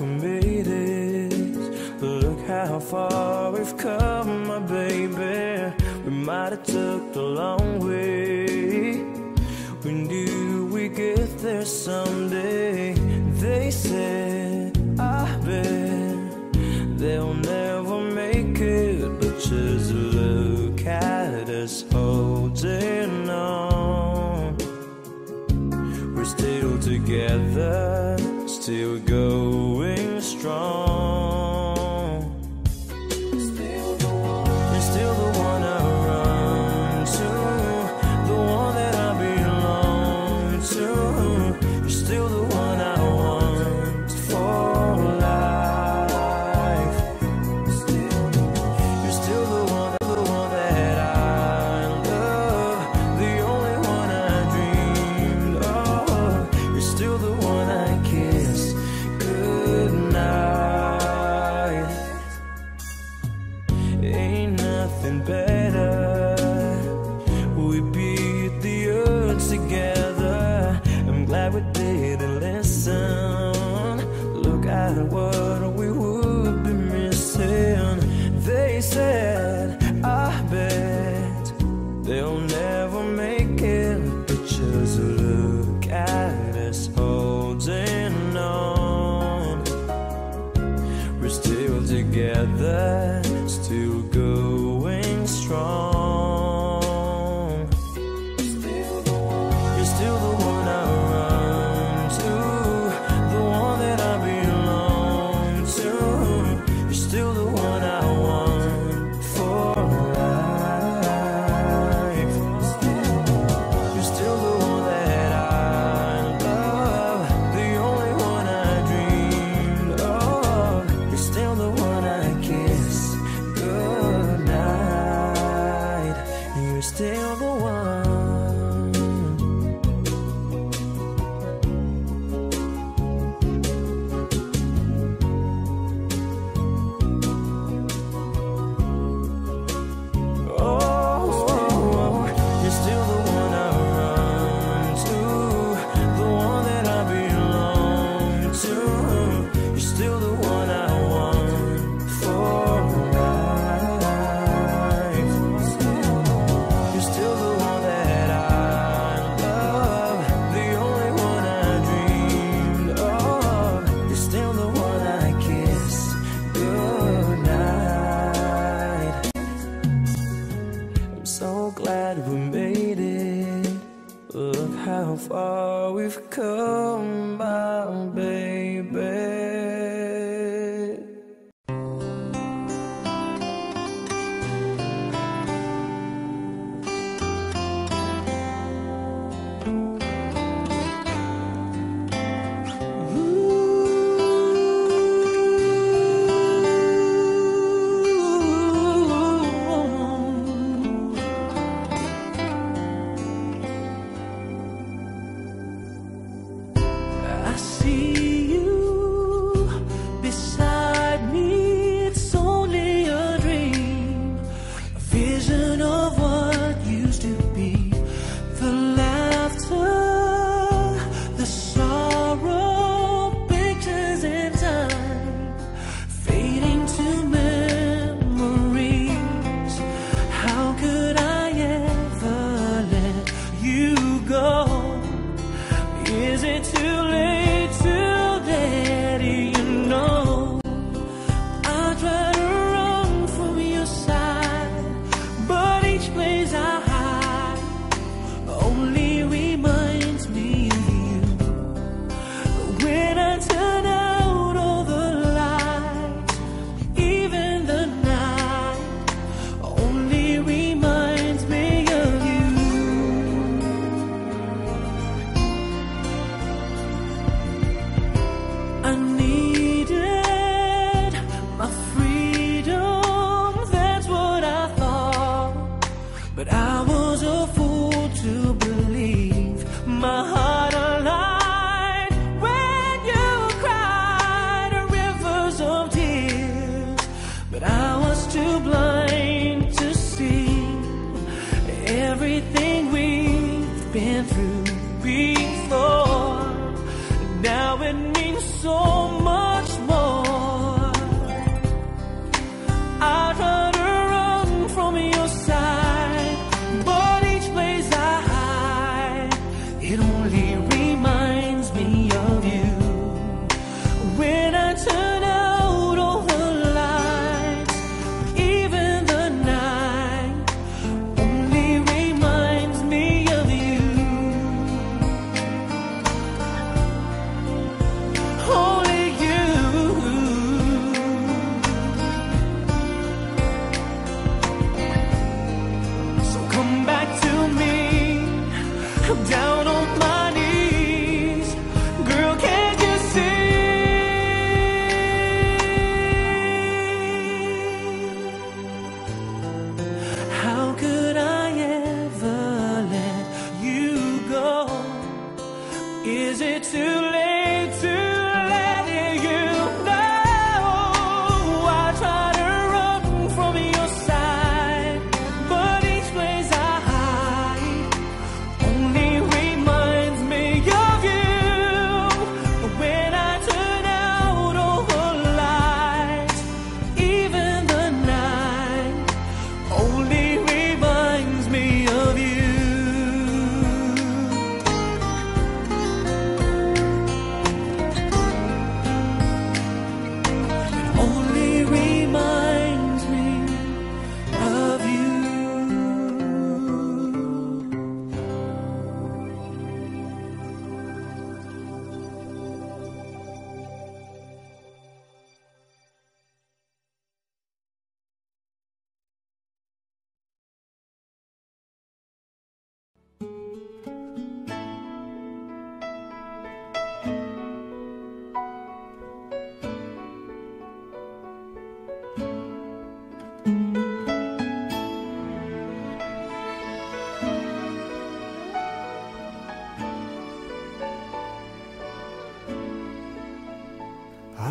Sakın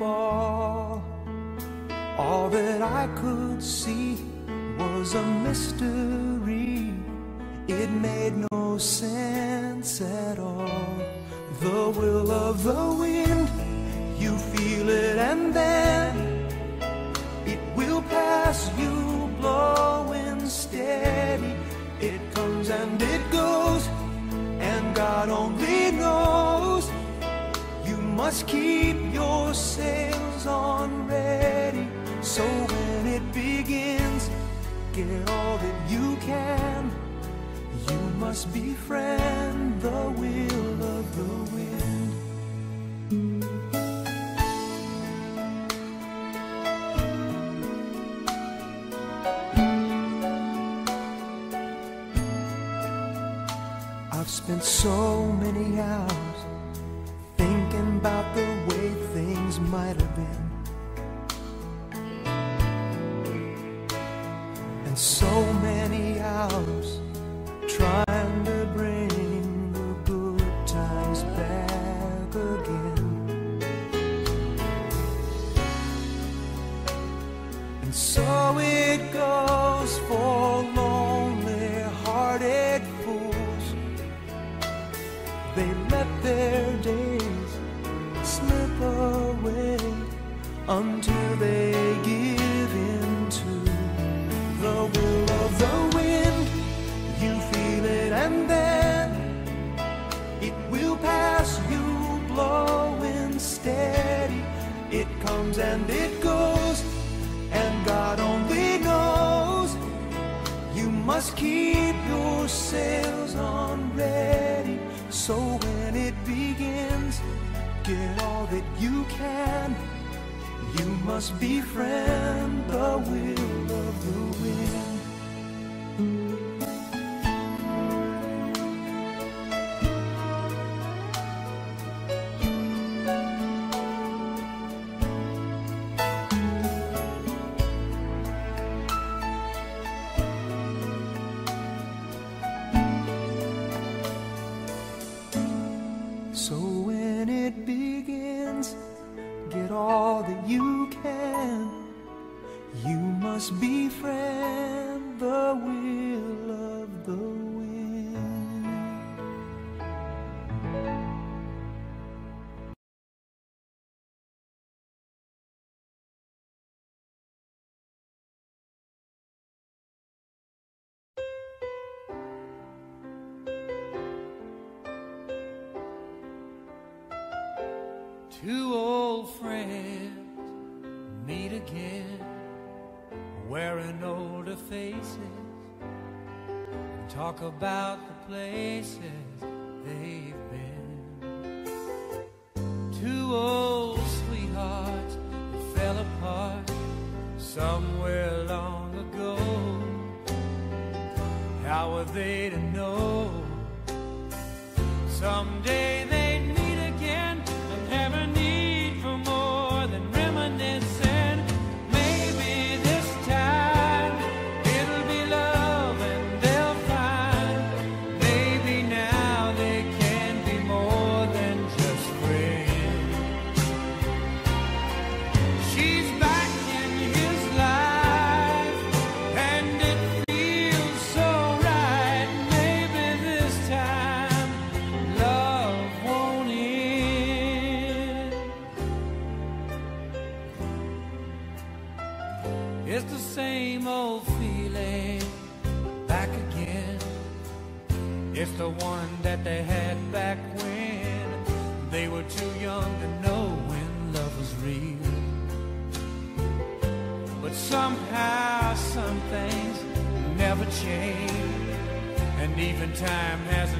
fall. All that I could see was a mystery. It made no sense at all. The will of the wind, you feel it and then it will pass you blowing steady. It comes and it goes, and God only knows. Must keep your sails on ready. So when it begins, get all that you can. You must befriend the will of the wind. I've spent so Two old friends meet again, wearing older faces, and talk about the places they've been. Two old sweethearts that fell apart somewhere long ago. How are they to know someday? somehow some things never change. And even time hasn't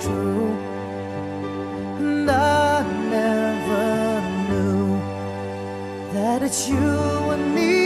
true. And I never knew that it's you and me.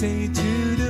say to the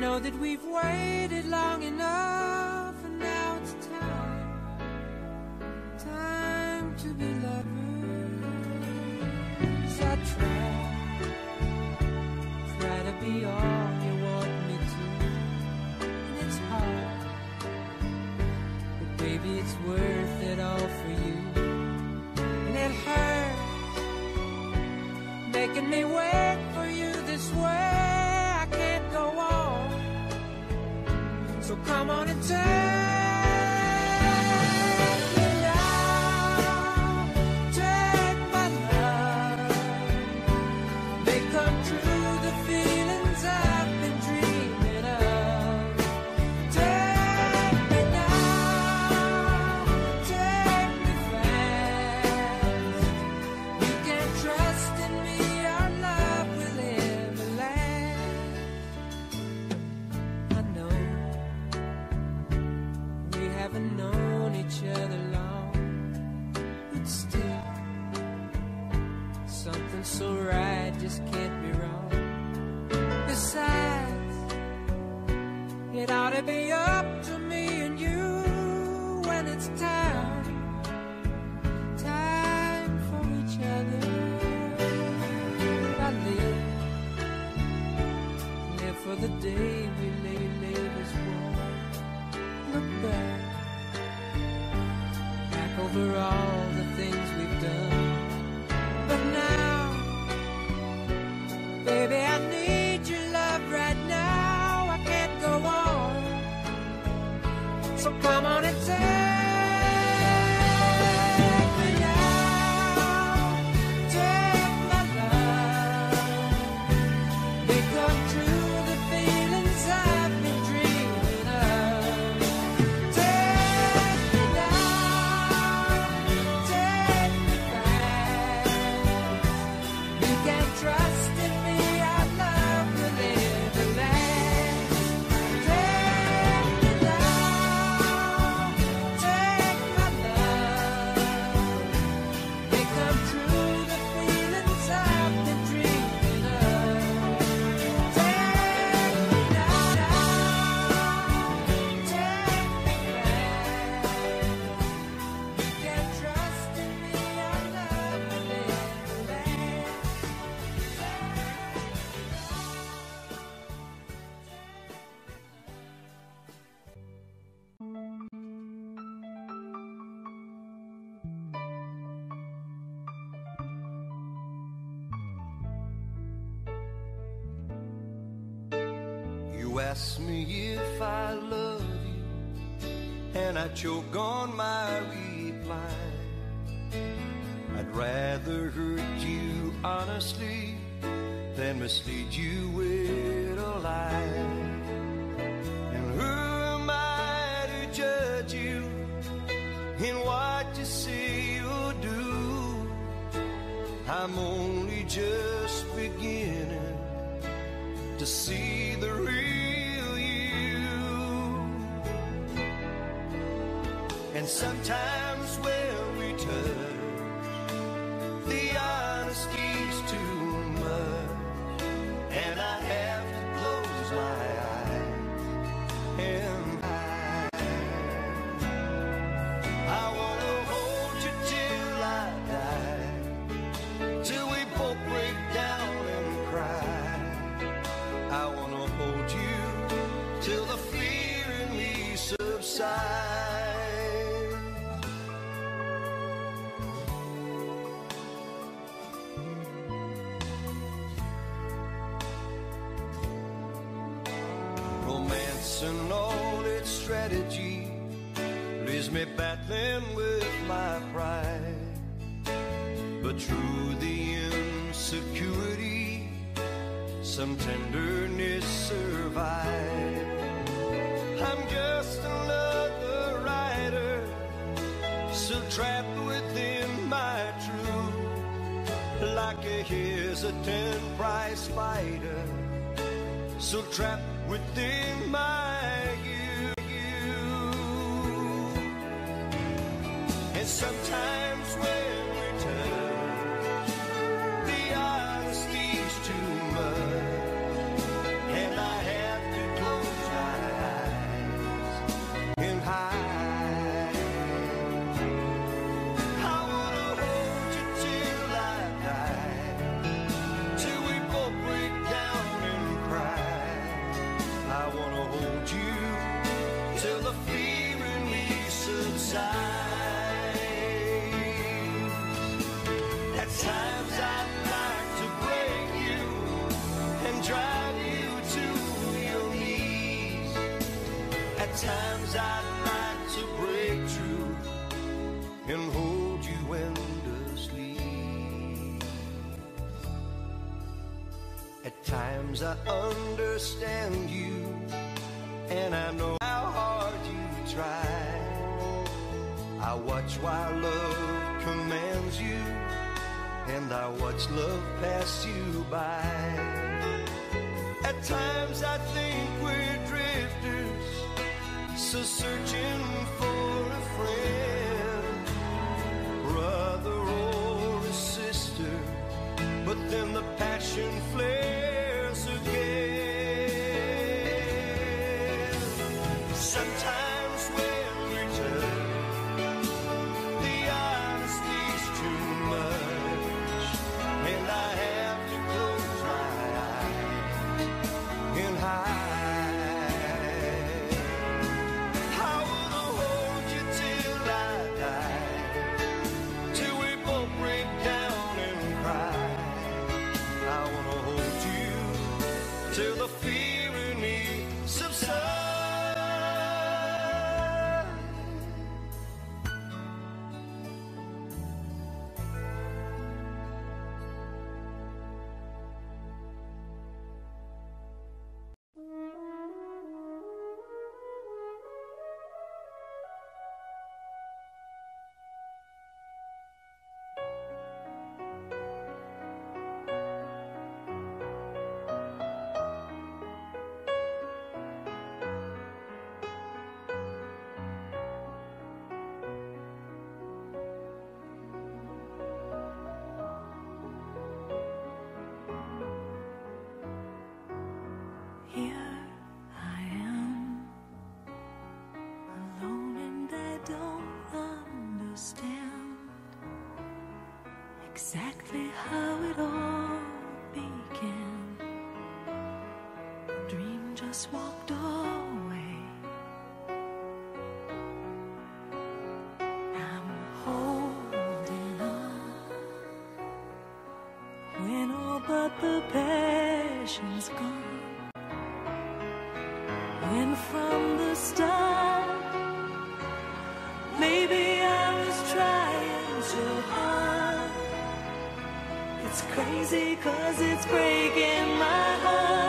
know that we've waited long enough, and now it's time, time to be lovers. I try. Ask me if I love you, and I choke on my reply. I'd rather hurt you honestly than mislead you with a lie. And who am I to judge you in what you say or do? I'm only just beginning to see. sometimes. is a ten prize fighter, so trapped within my you. And sometimes when understand you, and I know how hard you try. I watch while love commands you, and I watch love pass you by. At times I think we're drifters, so searching for a friend, brother or a sister, but then the just walked away. I'm holding on when all but the passion's gone. When from the start, maybe I was trying too hard. It's crazy cause it's breaking my heart.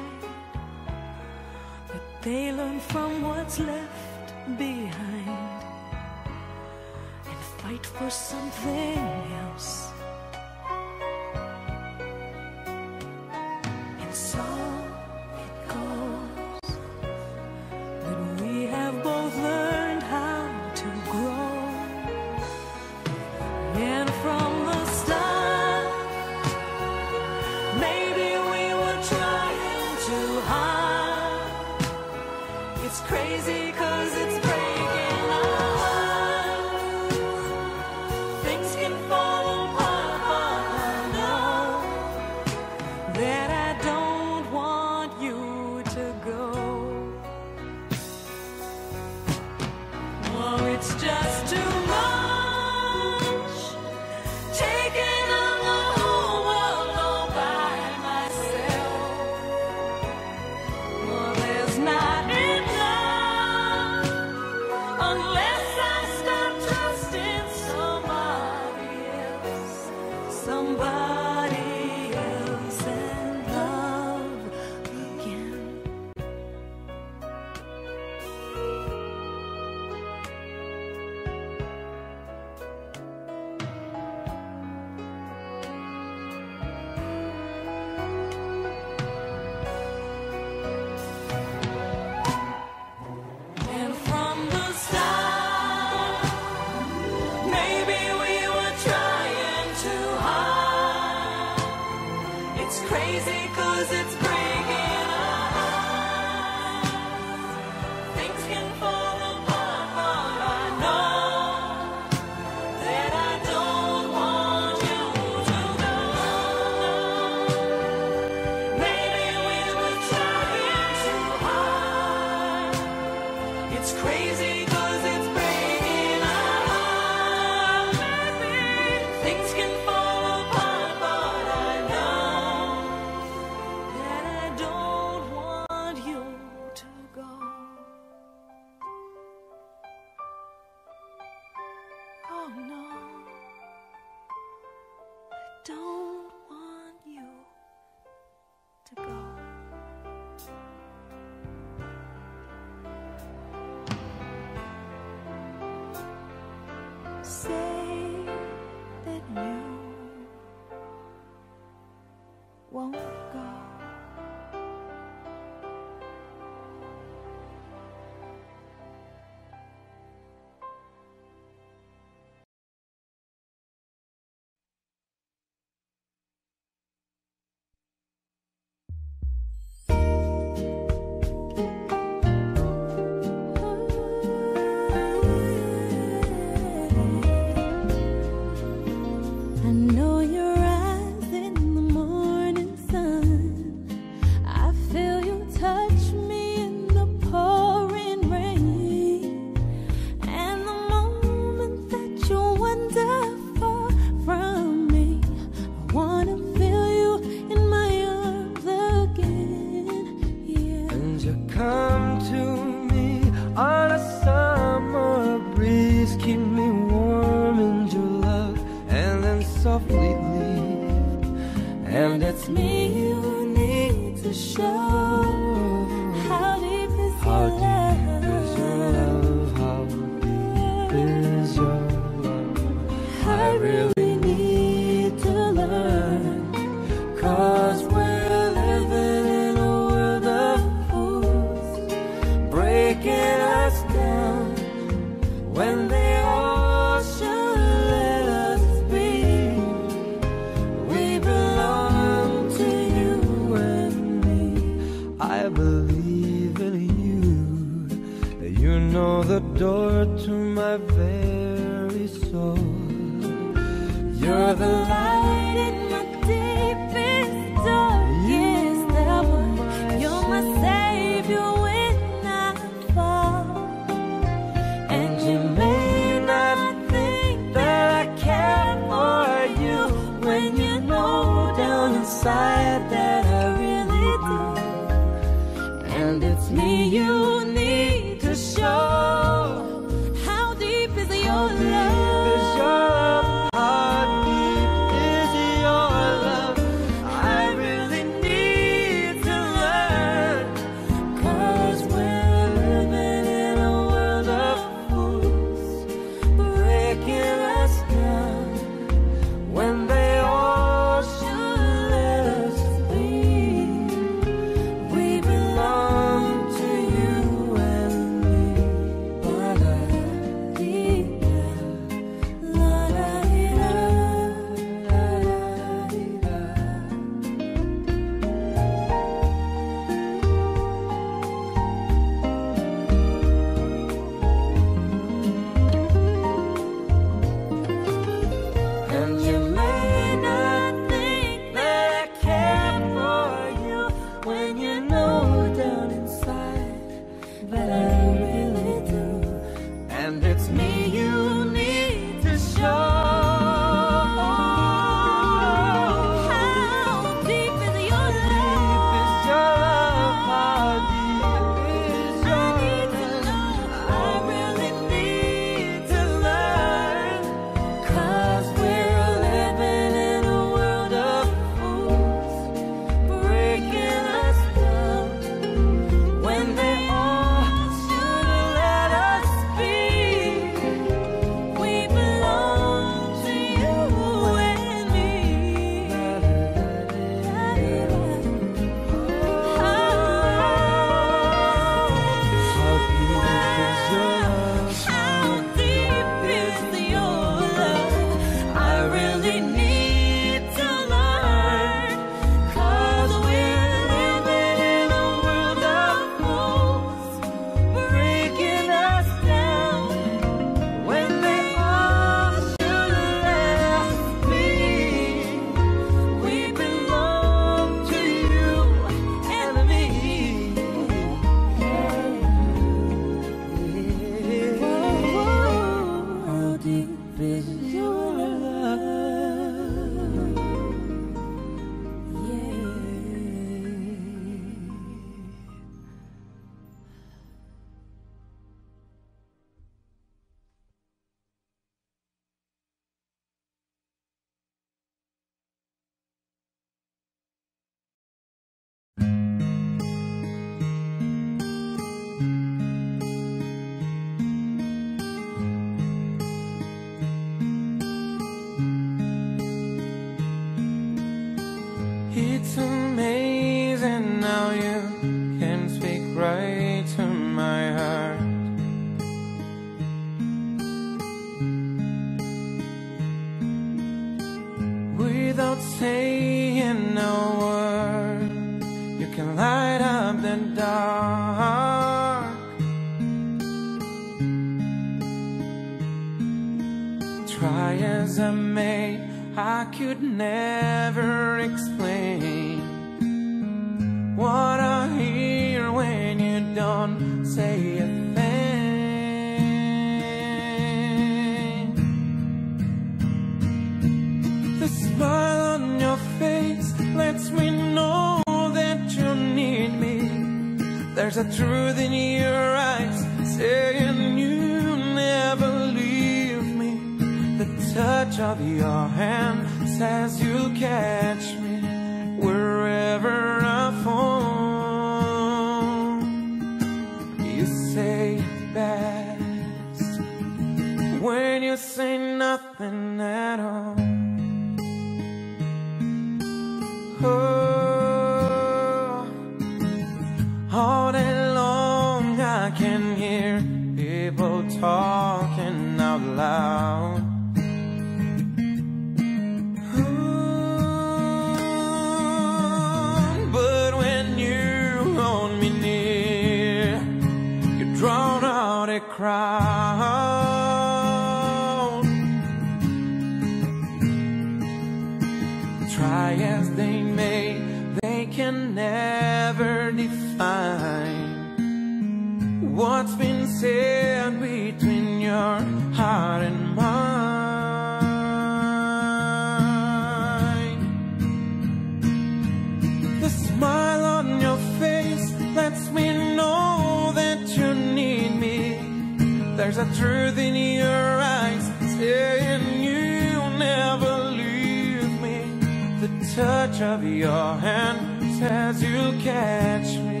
hand says you'll catch me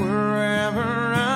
wherever I'm.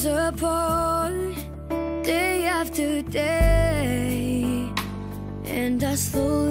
us apart day after day, and I slowly.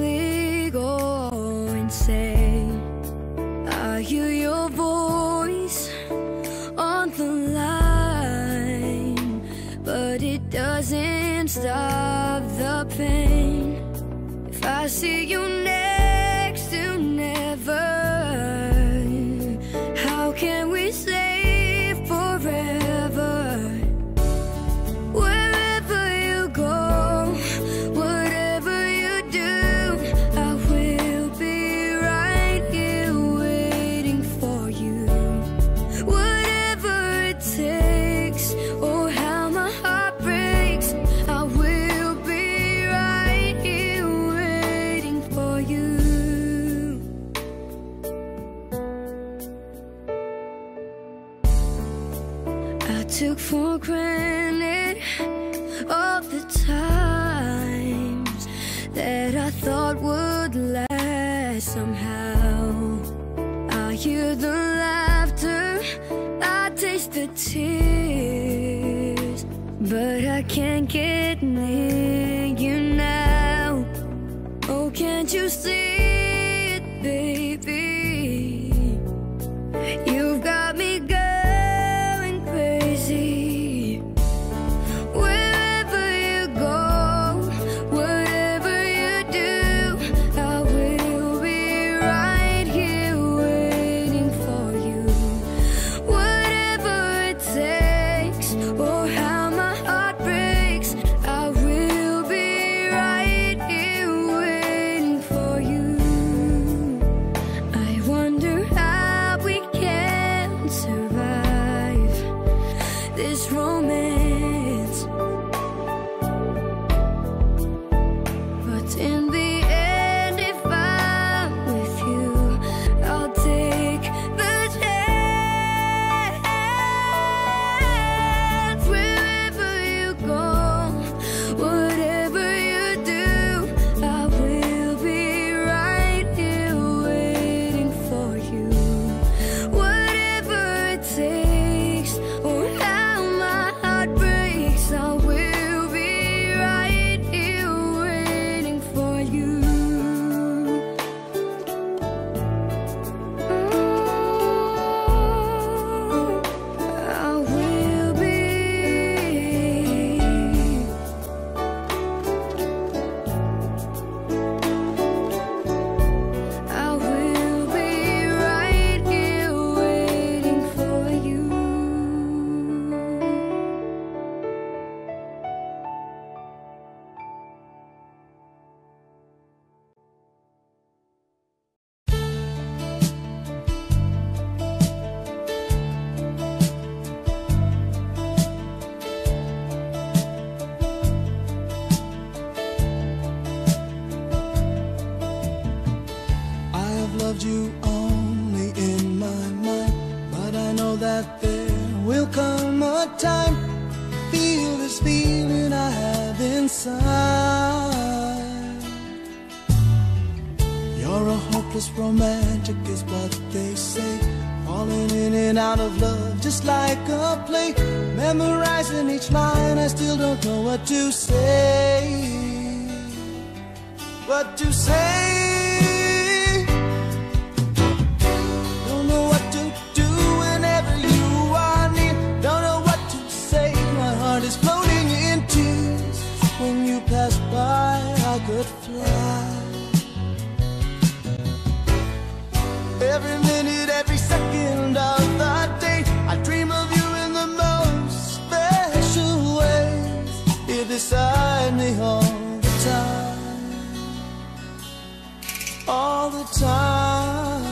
all the time.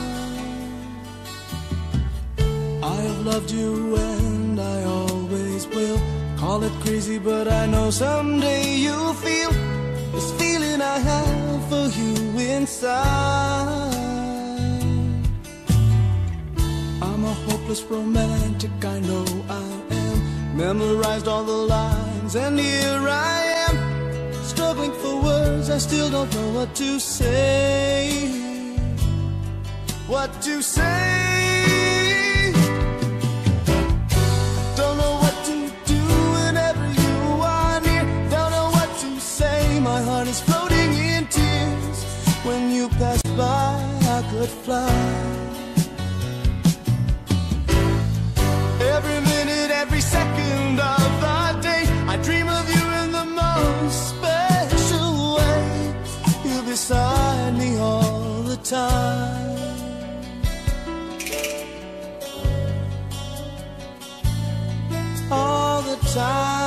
I have loved you and I always will. Call it crazy, but I know someday you'll feel this feeling I have for you inside. I'm a hopeless romantic, I know I am. Memorized all the lines, and here I am. Sometimes I still don't know what to say. What to say? Don't know what to do whenever you are near. Don't know what to say. My heart is floating in tears. When you pass by, I could fly. side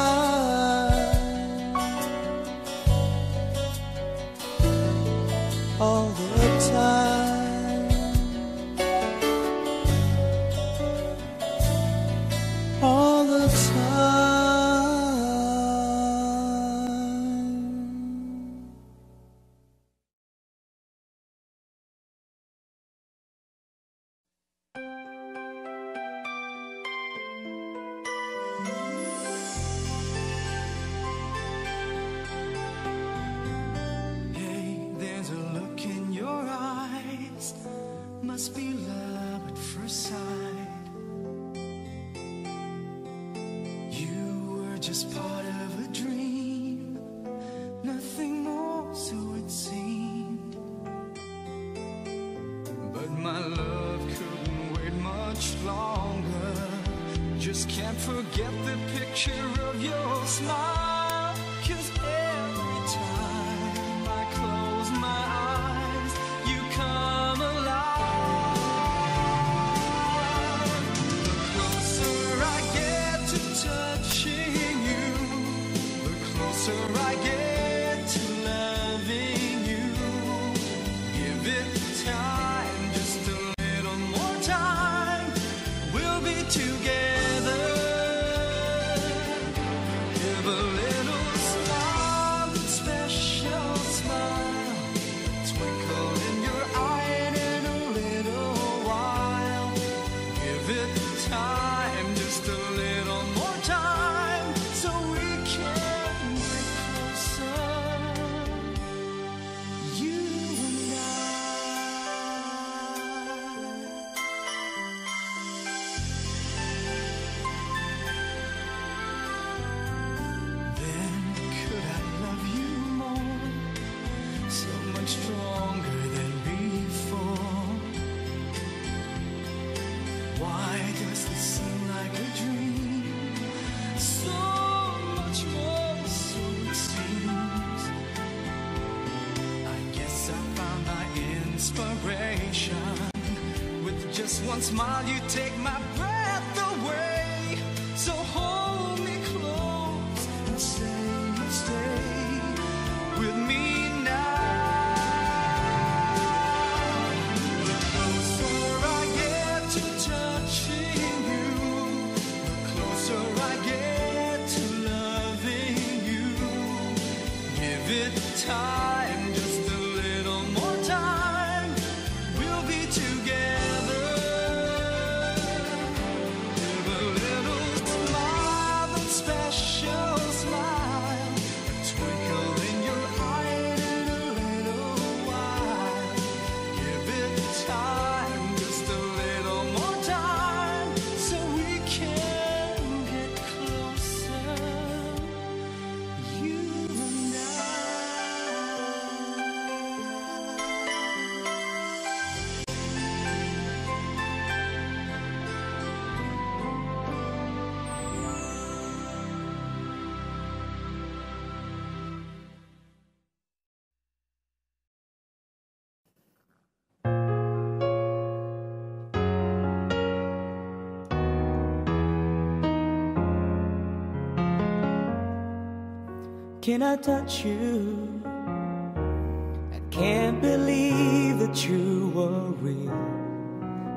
Can I touch you? I can't believe that you were real.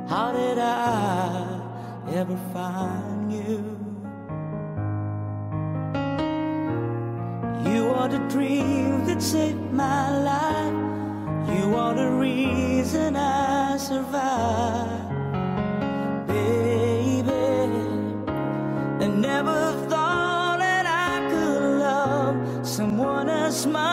How did I ever find? smile.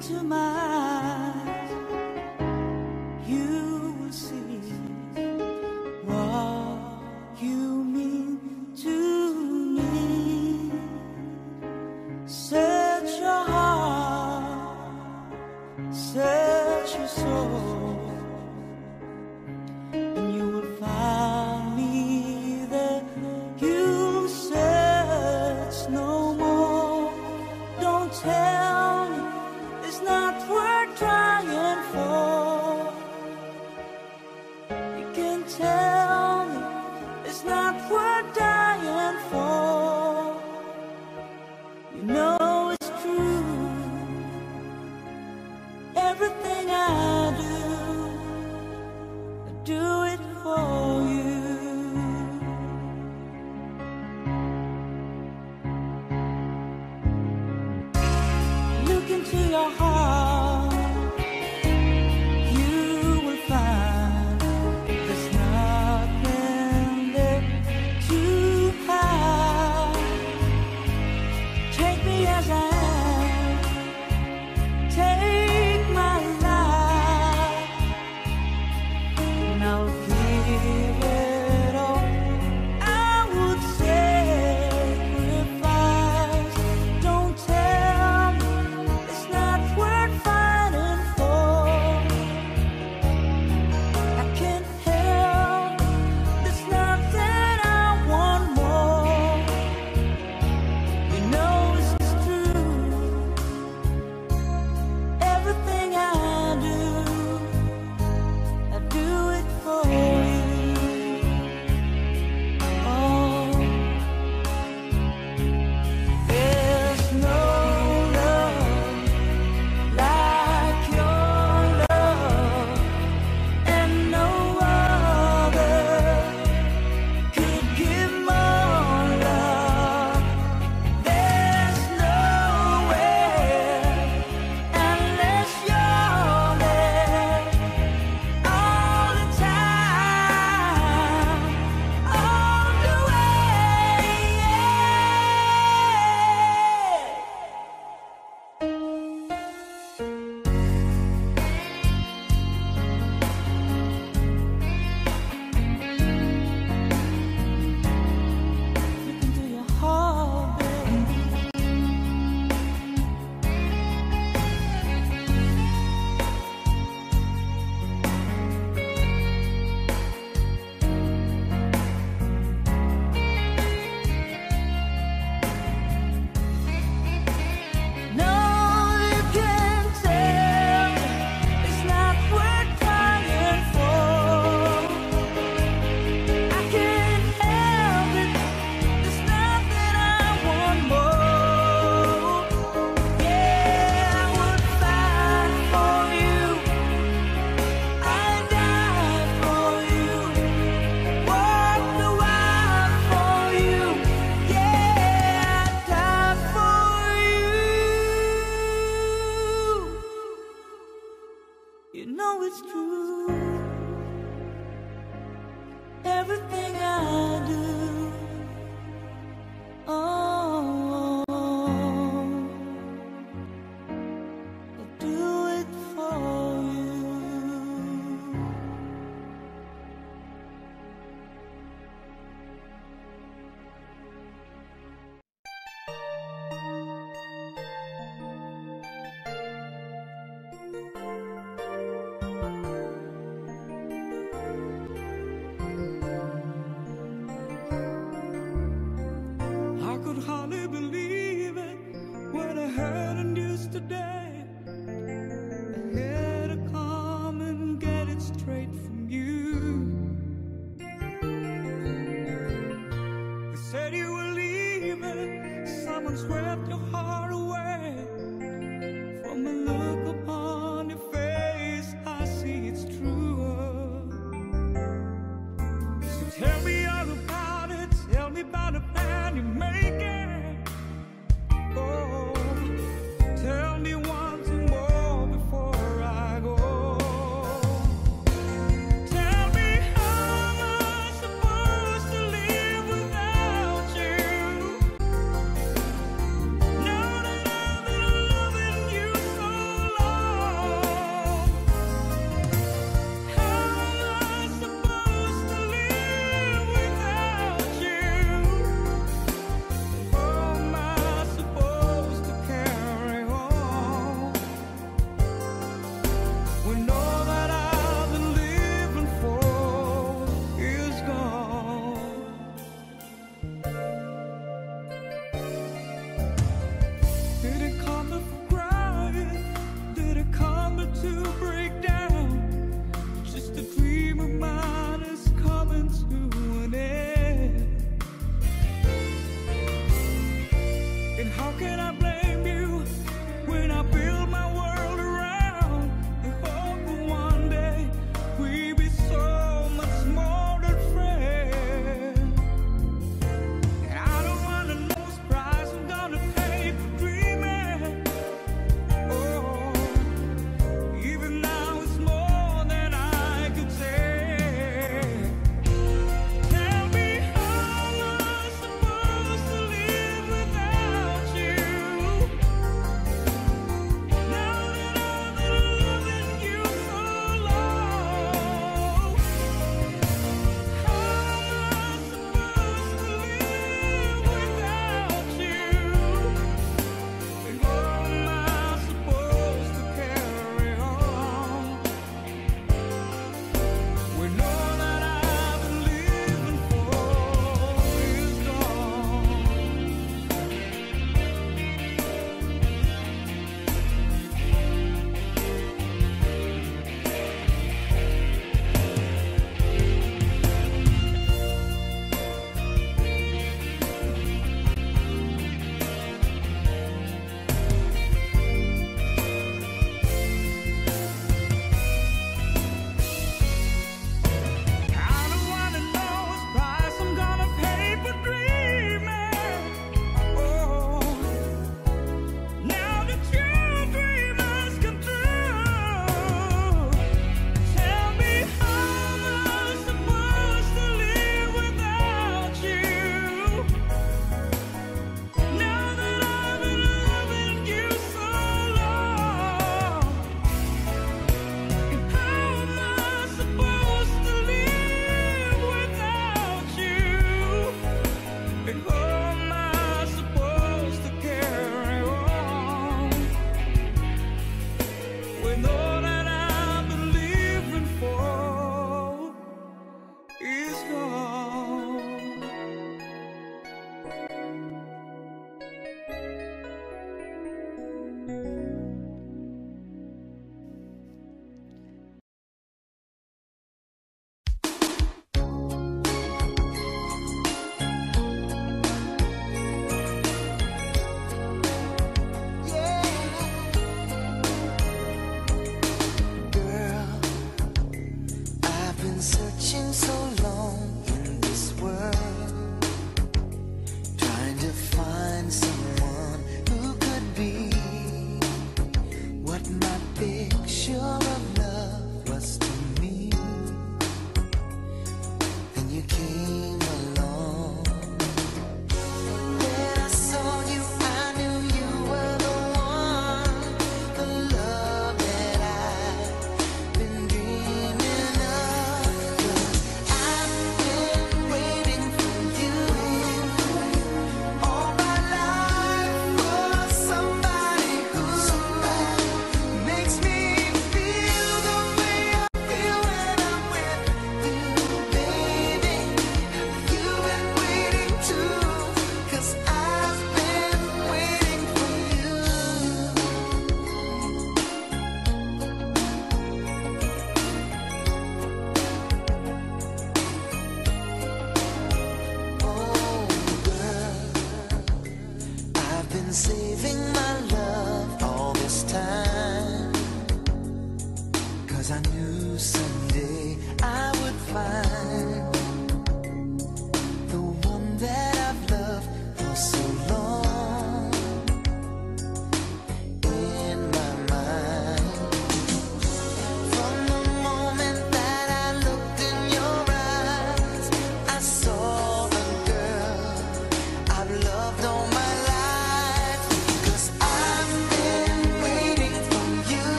into my